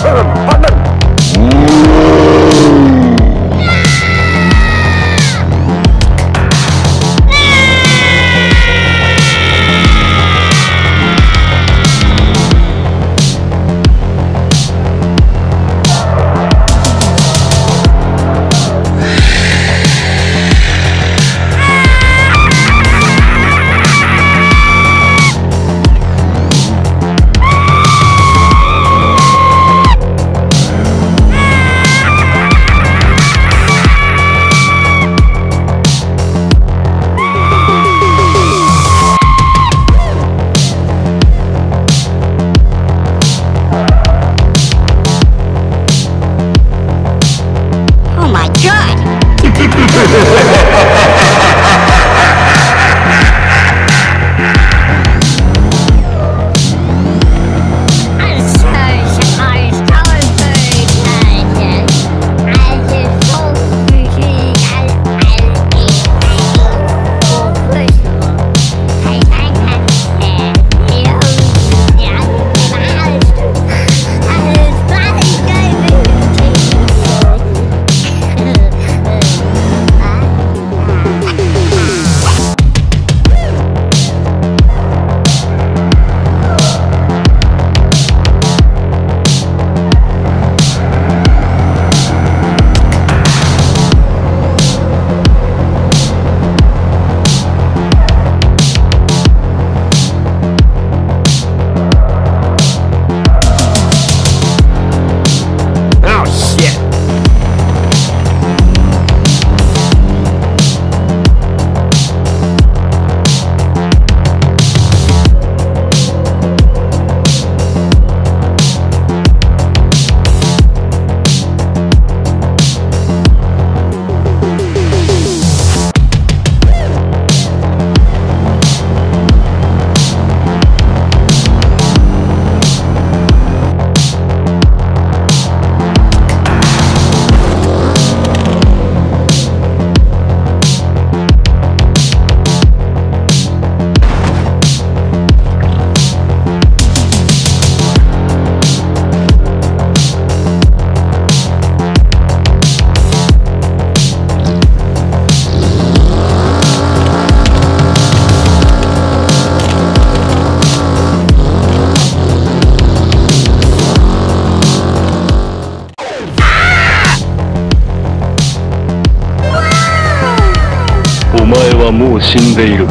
Sorry. もう死んでいる」